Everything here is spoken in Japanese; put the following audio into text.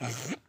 Mhm.